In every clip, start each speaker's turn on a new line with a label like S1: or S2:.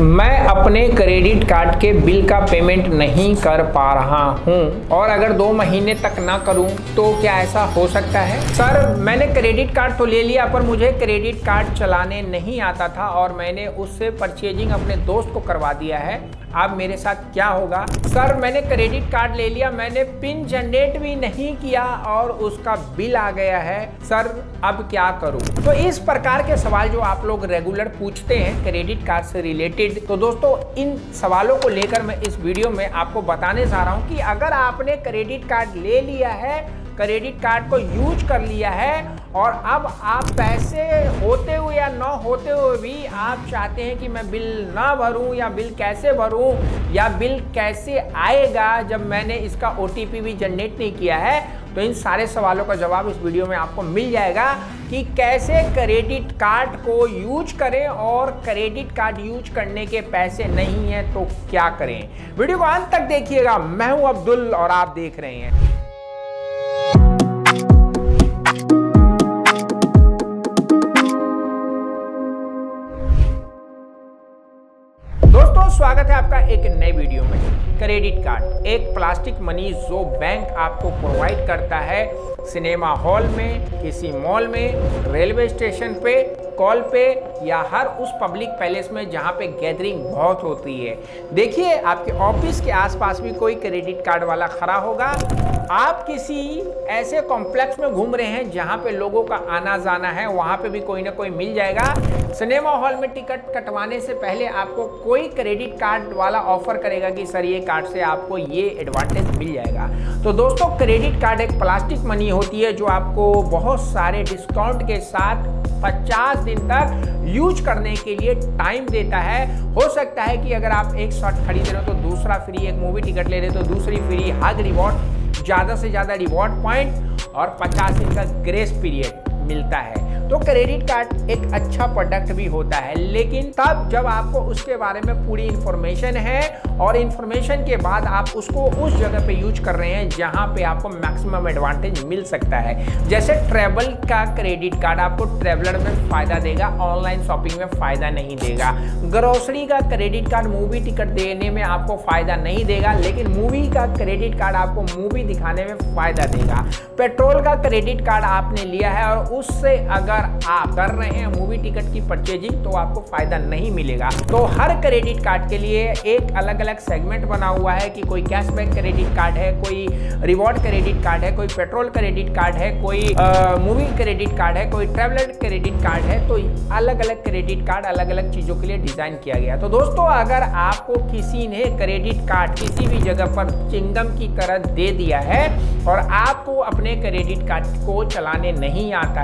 S1: मैं अपने credit card के बिल का पेमेंट नहीं कर पा रहा हूँ और अगर दो महीने तक ना करूँ तो क्या ऐसा हो सकता है? सर, मैंने क्रेडिट कार्ड तो ले लिया, पर मुझे क्रेडिट कार्ड चलाने नहीं आता था और मैंने उससे परचेजिंग अपने दोस्त को करवा दिया है। अब मेरे साथ क्या होगा? सर, मैंने क्रेडिट कार्ड ले लिया, मैंने पिन जनरेट भी नहीं किया और उसका बिल आ गया है। सर, अब क्या करूँ? तो इस प्रकार के सवाल जो आप लोग रेगुलर पूछते हैं क्रेडिट कार्ड से रिलेटेड तो दोस्तों, इन सवालों को लेकर मैं इस वीडियो में आपको बताने जा रहा हूँ कि अगर आपने क्रेडिट कार्ड ले लिया है क्रेडिट कार्ड को यूज़ कर लिया है और अब आप पैसे होते हुए या न होते हुए भी आप चाहते हैं कि मैं बिल ना भरूं या बिल कैसे भरूं या बिल कैसे आएगा जब मैंने इसका ओटीपी भी जनरेट नहीं किया है तो इन सारे सवालों का जवाब इस वीडियो में आपको मिल जाएगा कि कैसे क्रेडिट कार्ड को यूज़ करें और क्रेडिट कार्ड यूज़ करने के पैसे नहीं हैं तो क्या करें। वीडियो को अंत तक देखिएगा। मैं हूँ अब्दुल और आप देख रहे हैं। स्वागत है आपका एक नए वीडियो में। क्रेडिट कार्ड, एक प्लास्टिक मनी जो बैंक आपको प्रोवाइड करता है, सिनेमा हॉल में, किसी मॉल में, रेलवे स्टेशन पे, कॉल पे या हर उस पब्लिक पैलेस में जहाँ पे गैदरिंग बहुत होती है। देखिए, आपके ऑफ़िस के आसपास भी कोई क्रेडिट कार्ड वाला खड़ा होगा आप किसी ऐसे कॉम्प्लेक्स में घूम रहे हैं जहाँ पे लोगों का आना जाना है, वहाँ पे भी कोई ना कोई मिल जाएगा। सिनेमा हॉल में टिकट कटवाने से पहले आपको कोई क्रेडिट कार्ड वाला ऑफ़र करेगा कि, सर, ये कार्ड से आपको ये एडवांटेज मिल जाएगा। तो दोस्तों, क्रेडिट कार्ड एक प्लास्टिक मनी होती है जो आपको बहुत सारे डिस्काउंट के साथ 50 दिन तक यूज़ करने के लिए टाइम देता है। हो सकता है कि अगर आप एक शॉट खरीद रहे हो तो दूसरा फ्री एक मूवी टिकट ले रहे हो तो दूसरी फ्री हग रिवॉर्ड ज़्यादा से ज़्यादा रिवॉर्ड पॉइंट और 50 दिन का ग्रेस पीरियड मिलता है। तो क्रेडिट कार्ड एक अच्छा प्रोडक्ट भी होता है, लेकिन तब जब आपको उसके बारे में पूरी इंफॉर्मेशन है और इंफॉर्मेशन के बाद आप उसको उस जगह पे यूज़ कर रहे हैं जहाँ पे आपको मैक्सिमम एडवांटेज मिल सकता है। जैसे ट्रेवल का क्रेडिट कार्ड आपको ट्रेवलर में फ़ायदा देगा ऑनलाइन शॉपिंग में फ़ायदा नहीं देगा। ग्रोसरी का क्रेडिट कार्ड मूवी टिकट देने में आपको फ़ायदा नहीं देगा, लेकिन मूवी का क्रेडिट कार्ड आपको मूवी दिखाने में फ़ायदा देगा। पेट्रोल का क्रेडिट कार्ड आपने लिया है और उससे अगर आप कर रहे हैं मूवी टिकट की परचेजिंग तो आपको फ़ायदा नहीं मिलेगा। तो हर क्रेडिट कार्ड के लिए एक अलग अलग सेगमेंट बना हुआ है कि कोई कैशबैक क्रेडिट कार्ड है, कोई रिवॉर्ड क्रेडिट कार्ड है, कोई पेट्रोल क्रेडिट कार्ड है, कोई मूवी क्रेडिट कार्ड है, कोई ट्रेवलर क्रेडिट कार्ड है तो अलग अलग क्रेडिट कार्ड अलग अलग चीज़ों के लिए डिज़ाइन किया गया। तो दोस्तों, अगर आपको किसी ने क्रेडिट कार्ड किसी भी जगह पर चिंगम की तरह दे दिया है और आपको अपने क्रेडिट कार्ड को चलाने नहीं आता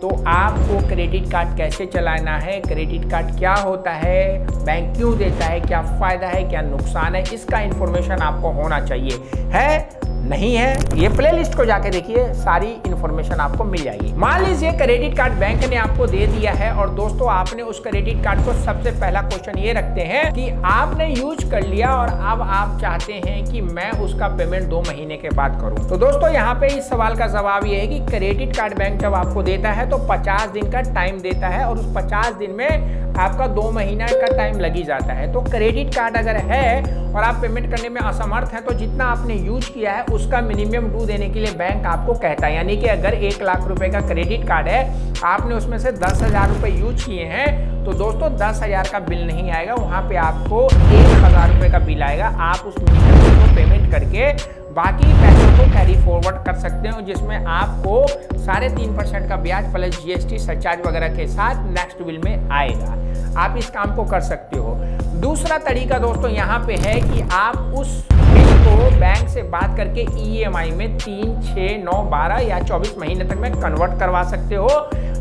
S1: तो आपको क्रेडिट कार्ड कैसे चलाना है क्रेडिट कार्ड क्या होता है बैंक क्यों देता है, क्या फ़ायदा है, क्या नुकसान है, इसका इन्फॉर्मेशन आपको होना चाहिए। है? नहीं है। ये प्ले लिस्ट को जाके देखिए, सारी इंफॉर्मेशन आपको मिल जाएगी। मान लीजिए क्रेडिट कार्ड बैंक ने आपको दे दिया है और दोस्तों आपने उस क्रेडिट कार्ड को सबसे पहला क्वेश्चन ये रखते हैं कि आपने यूज़ कर लिया और अब आप चाहते हैं कि मैं उसका पेमेंट दो महीने के बाद करूँ। तो दोस्तों यहाँ पे इस सवाल का जवाब ये है कि क्रेडिट कार्ड बैंक जब आपको देता है तो पचास दिन का टाइम देता है और उस पचास दिन में आपका दो महीना का टाइम लगी जाता है। तो क्रेडिट कार्ड अगर है और आप पेमेंट करने में असमर्थ हैं तो जितना आपने यूज़ किया है, उसका मिनिमम ड्यू देने के लिए बैंक आपको कहता है। यानी कि अगर एक लाख रुपए का क्रेडिट कार्ड है, आपने उसमें से दस हज़ार रुपये यूज़ किए हैं तो दोस्तों दस हज़ार का बिल नहीं आएगा, वहाँ पे आपको एक हज़ार रुपये का बिल आएगा। आप उस मिनिमम को पेमेंट करके बाकी पैसों को कैरी फॉरवर्ड कर सकते हो, जिसमें आपको साढ़े तीन परसेंट का ब्याज प्लस जीएसटी सरचार्ज वगैरह के साथ नेक्स्ट बिल में आएगा। आप इस काम को कर सकते हो। दूसरा तरीका दोस्तों यहाँ पे है कि आप उस बिल को बैंक से बात करके ईएमआई में तीन छः नौ, बारह या चौबीस महीने तक में कन्वर्ट करवा सकते हो,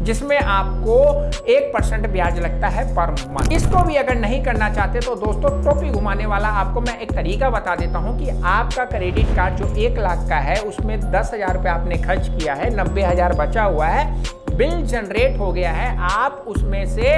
S1: जिसमें आपको एक परसेंट ब्याज लगता है पर मंथ इसको भी अगर नहीं करना चाहते तो दोस्तों टोपी घुमाने वाला आपको मैं एक तरीका बता देता हूँ कि आपका क्रेडिट कार्ड जो एक लाख का है, उसमें दस हज़ार रुपये आपने खर्च किया है, नब्बे हज़ार बचा हुआ है बिल जनरेट हो गया है, आप उसमें से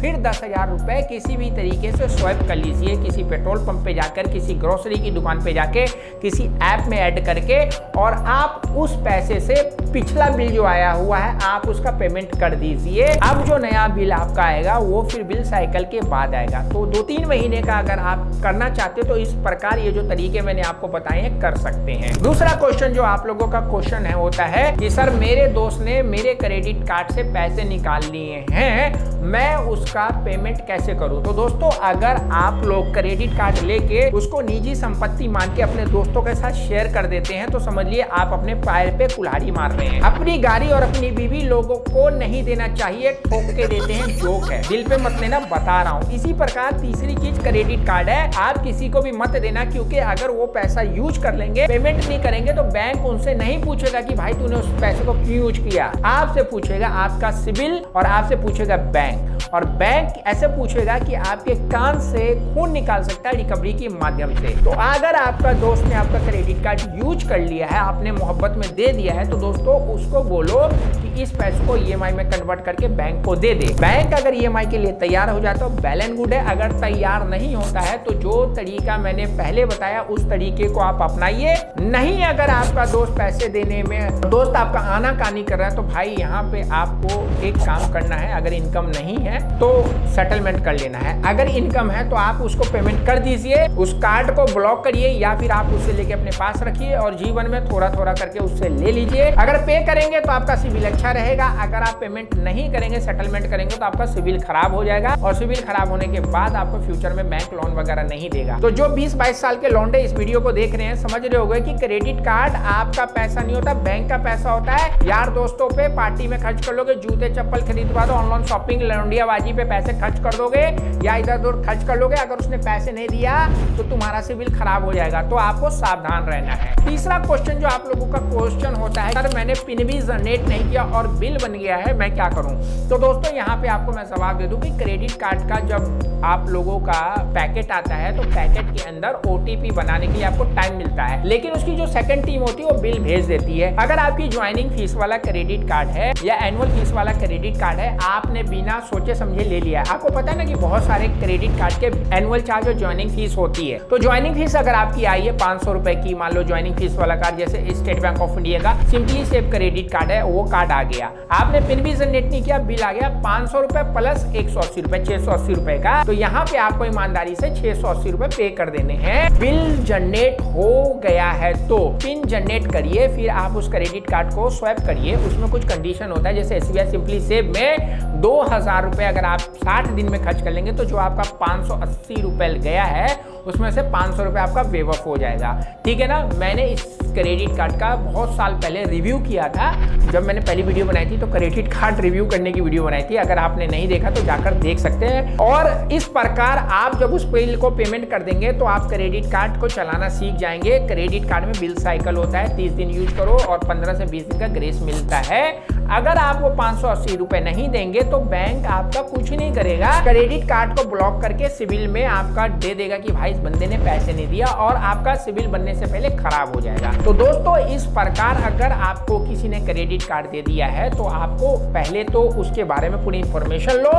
S1: फिर दस हज़ार रुपए किसी भी तरीके से स्वैप कर लीजिए। किसी पेट्रोल पंप पे जाकर, किसी ग्रोसरी की दुकान पे जाके, किसी ऐप में ऐड करके और आप उस पैसे से पिछला बिल जो आया हुआ है, आप उसका पेमेंट कर दीजिए। अब जो नया बिल आपका आएगा, वो फिर बिल साइकिल के बाद आएगा। तो दो तीन महीने का अगर आप करना चाहते तो इस प्रकार ये जो तरीके मैंने आपको बताए हैं, कर सकते हैं। दूसरा क्वेश्चन जो आप लोगों का क्वेश्चन है, होता है कि, सर, मेरे दोस्त ने मेरे क्रेडिट कार्ड से पैसे निकाल लिए हैं मैं उसका पेमेंट कैसे करूँ? तो दोस्तों, अगर आप लोग क्रेडिट कार्ड लेके उसको निजी संपत्ति मान के अपने दोस्तों के साथ शेयर कर देते हैं तो समझ लिए आप अपने पैर पे कुल्हाड़ी मार रहे हैं। अपनी गाड़ी और अपनी बीवी लोगों को नहीं देना चाहिए, ठोक के देते हैं, जोक है। दिल पे मत लेना, बता रहा हूँ। इसी प्रकार तीसरी चीज़ क्रेडिट कार्ड है। आप किसी को भी मत देना, क्योंकि अगर वो पैसा यूज़ कर लेंगे पेमेंट नहीं करेंगे तो बैंक उनसे नहीं पूछेगा कि भाई तूने उस पैसे को क्यों यूज़ किया। आपसे पूछेगा आपका सिविल और आपसे पूछेगा बैंक और बैंक ऐसे पूछेगा कि आपके कान से खून निकाल सकता है रिकवरी के माध्यम से। तो अगर आपका दोस्त ने आपका क्रेडिट कार्ड यूज़ कर लिया है, आपने मोहब्बत में दे दिया है तो दोस्तों उसको बोलो कि इस पैसे को ईएमआई में कन्वर्ट करके बैंक को दे दे। बैंक अगर ईएमआई के लिए तैयार हो जाता है वेल एंड गुड है। अगर तैयार नहीं होता है तो जो तरीका मैंने पहले बताया, उस तरीके को आप अपनाइए। नहीं अगर आपका दोस्त पैसे देने में, दोस्त आपका आना कानी कर रहा है तो भाई यहाँ पे आपको एक काम करना है, अगर इनकम नहीं है तो सेटलमेंट कर लेना है। अगर इनकम है तो आप उसको पेमेंट कर दीजिए। उस कार्ड को ब्लॉक करिए या फिर आप उसे लेके अपने पास रखिए और जीवन में थोड़ा थोड़ा करके उससे ले लीजिए। अगर पे करेंगे तो आपका सिविल अच्छा रहेगा। अगर आप पेमेंट नहीं करेंगे सेटलमेंट करेंगे तो आपका सिविल खराब हो जाएगा और सिविल खराब होने के बाद आपको फ्यूचर में बैंक लोन वगैरह नहीं देगा। तो जो बीस बाईस साल के लौंडे इस वीडियो को देख रहे हैं, समझ रहे हो कि क्रेडिट कार्ड आपका पैसा नहीं होता बैंक का पैसा होता है। यार दोस्तों, पे पार्टी में खर्च कर लोगे, जूते, चप्पल खरीदवा दो ऑनलाइन शॉपिंग लौंडियाबाजी पे पैसे खर्च कर दोगे या इधर उधर खर्च कर लोगे, अगर उसने पैसे नहीं दिया तो तुम्हारा सिविल खराब हो जाएगा। तो आपको सावधान रहना है। तीसरा क्वेश्चन जो आप लोगों का क्वेश्चन होता है, सर, मैंने पिन भी जनरेट नहीं किया और बिल बन गया है, मैं क्या करूँ? तो दोस्तों, यहाँ पे आपको मैं जवाब दे दूँ कि क्रेडिट कार्ड का जब आप लोगों का पैकेट आता है तो पैकेट के अंदर ओटीपी बनाने के लिए आपको टाइम मिलता है। लेकिन उसकी जो सेकंड टीम होती है, वो बिल भेज देती है। अगर आपकी ज्वाइनिंग फ़ीस वाला क्रेडिट कार्ड है या एनुअल फ़ीस वाला क्रेडिट कार्ड है, आपने बिना सोचे समझे ले लिया। है आपको पता है ना कि बहुत सारे क्रेडिट कार्ड के एनुअल चार्ज और ज्वाइनिंग फ़ीस होती है। तो ज्वाइनिंग फ़ीस अगर आपकी आई है पाँच सौ रुपए की, मान लो ज्वाइनिंग फ़ीस वाला कार्ड जैसे स्टेट बैंक ऑफ़ इंडिया का सिंपली सेव क्रेडिट कार्ड है, वो कार्ड आ गया। आपने पिन भी जनरेट नहीं किया बिल आ गया पाँच सौ रुपए प्लस एक सौ अस्सी रुपए, छह सौ अस्सी रुपए का। तो यहाँ पे आपको ईमानदारी से छह सौ अस्सी रुपए पे कर देने हैं। बिल जनरेट हो गया है तो पिन जनरेट करिए, फिर आप उस क्रेडिट कार्ड को स्वैप करिए। उसमें कुछ कंडीशन होता है, जैसे एस सिंपली सेव में दो हज़ार रुपए अगर आप साठ दिन में खर्च कर लेंगे तो जो आपका पाँच सौ अस्सी रुपए गया है उसमें से पाँच सौ रुपये आपका वेव ऑफ़ हो जाएगा। ठीक है ना? मैंने इस क्रेडिट कार्ड का बहुत साल पहले रिव्यू किया था। जब मैंने पहली वीडियो बनाई थी तो क्रेडिट कार्ड रिव्यू करने की वीडियो बनाई थी। अगर आपने नहीं देखा तो जाकर देख सकते हैं। और इस प्रकार आप जब उस बिल को पेमेंट कर देंगे तो आप क्रेडिट कार्ड को चलाना सीख जाएँगे। क्रेडिट कार्ड में बिल साइकिल होता है। तीस दिन यूज़ करो और पंद्रह से बीस दिन का ग्रेस मिलता है। अगर आप वो पाँच सौ अस्सी नहीं देंगे तो बैंक आपका कुछ नहीं करेगा। क्रेडिट कार्ड को ब्लॉक करके सिविल में आपका दे देगा कि भाई बंदे ने पैसे नहीं दिया और आपका सिविल बनने से पहले खराब हो जाएगा। तो दोस्तों, इस प्रकार अगर आपको किसी ने क्रेडिट कार्ड दे दिया है तो आपको पहले तो उसके बारे में पूरी इंफॉर्मेशन लो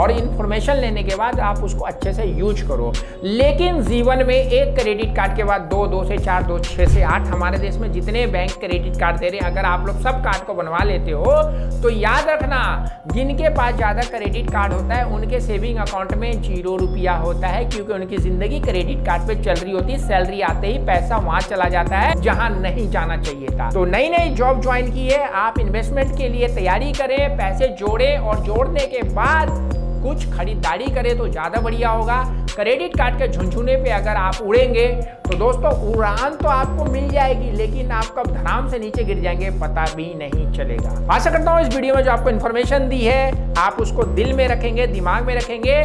S1: और इंफॉर्मेशन लेने के बाद आप उसको अच्छे से यूज़ करो। लेकिन जीवन में एक क्रेडिट कार्ड के बाद दो दो से चार, दो, छह से आठ हमारे देश में जितने बैंक क्रेडिट कार्ड दे रहे हैं, अगर आप लोग सब कार्ड को बनवा लेते हो तो याद रखना, जिनके पास ज़्यादा क्रेडिट कार्ड होता है, उनके सेविंग अकाउंट में ज़ीरो रुपया होता है, क्योंकि उनकी ज़िंदगी क्रेडिट कार्ड पे चल रही होती है सैलरी आते ही पैसा वहाँ चला जाता है, जहाँ नहीं जाना चाहिए था। तो नई नई जॉब ज्वाइन की है, आप इन्वेस्टमेंट के लिए तैयारी करें, पैसे जोड़े और जोड़ने के बाद कुछ खरीदारी करें तो ज़्यादा बढ़िया होगा। क्रेडिट कार्ड के झुंझुने पे अगर आप उड़ेंगे तो दोस्तों उड़ान तो आपको मिल जाएगी, लेकिन आप कब धराम से नीचे गिर जाएँगे, पता भी नहीं चलेगा। आशा करता हूँ इस वीडियो में जो आपको इन्फॉर्मेशन दी है, आप उसको दिल में रखेंगे, दिमाग में रखेंगे,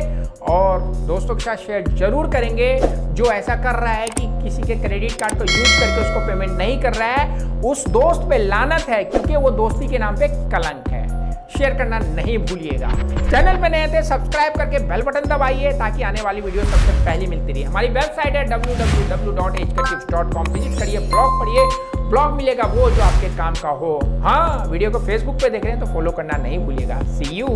S1: और दोस्तों के साथ शेयर ज़रूर करेंगे। जो ऐसा कर रहा है कि किसी के क्रेडिट कार्ड को यूज़ करके उसको पेमेंट नहीं कर रहा है, उस दोस्त पे लानत है, क्योंकि वो दोस्ती के नाम पे कलंक है। शेयर करना नहीं भूलिएगा। चैनल पर नए थे सब्सक्राइब करके बेल बटन दबाइए ताकि आने वाली वीडियो सबसे पहले मिलती रही। हमारी वेबसाइट है डब्ल्यू विज़िट करिए, ब्लॉग पढ़िए, ब्लॉग मिलेगा वो जो आपके काम का हो। हाँ वीडियो को फेसबुक पे देख रहे हैं तो फॉलो करना नहीं भूलिएगा। सी यू